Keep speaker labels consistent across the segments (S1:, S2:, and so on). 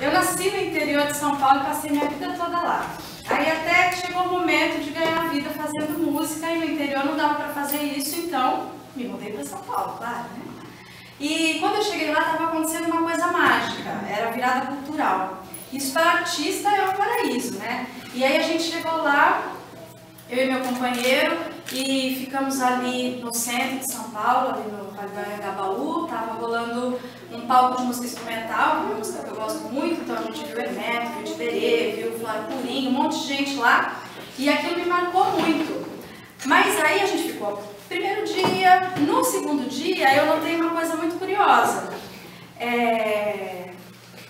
S1: eu nasci no interior de São Paulo e passei minha vida toda lá. Aí até chegou o momento de ganhar vida fazendo música e no interior não dava para fazer isso, então me mudei para São Paulo, claro, né? E quando eu cheguei lá estava acontecendo uma coisa mágica, era virada cultural. Isso para artista é um paraíso, né? E aí a gente chegou lá, eu e meu companheiro, e ficamos ali no centro de São Paulo, ali no Vale do Anhangabaú, tava rolando um palco de música instrumental, uma música que eu muito, então a gente viu Flávio Purinho, um monte de gente lá, e aquilo me marcou muito. Mas aí a gente ficou primeiro dia, no segundo dia eu notei uma coisa muito curiosa. É...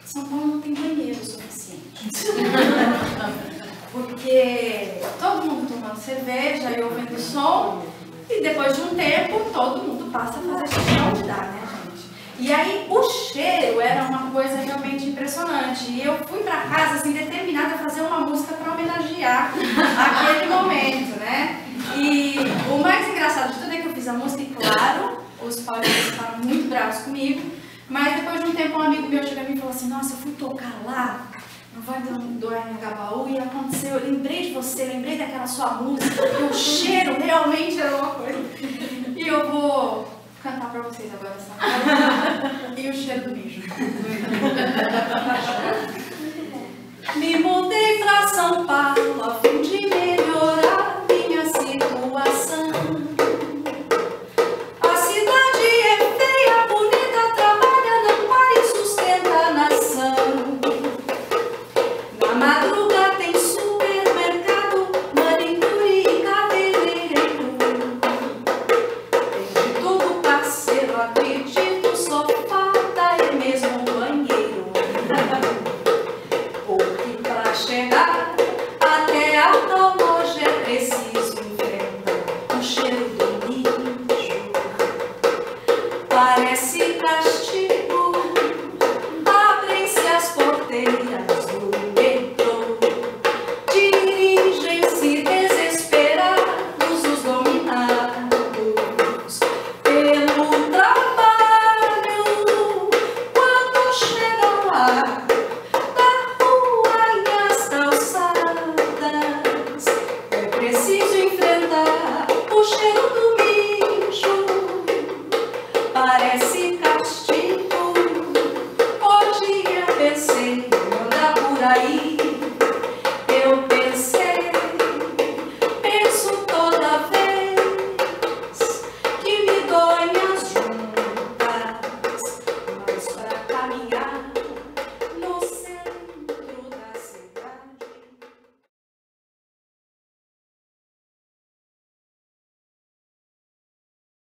S1: São Paulo não tem banheiro suficiente. Porque todo mundo tomando cerveja e ouvindo som, e depois de um tempo todo mundo passa a fazer xixi onde dá, né, gente? E aí o cheiro era uma coisa realmente impressionante. E eu fui para casa assim determinada a fazer uma música para aquele momento, né? E o mais engraçado de tudo é que eu fiz a música e claro, os paulistas ficaram muito bravos comigo, mas depois de um tempo um amigo meu chegou e me falou assim, nossa, eu fui tocar lá no Vale do, Anhangabaú e aconteceu, eu lembrei de você, lembrei daquela sua música, o cheiro realmente era uma coisa. E eu vou cantar pra vocês agora essa E o cheiro do mijo. Parece castigo, abrem-se as porteiras daí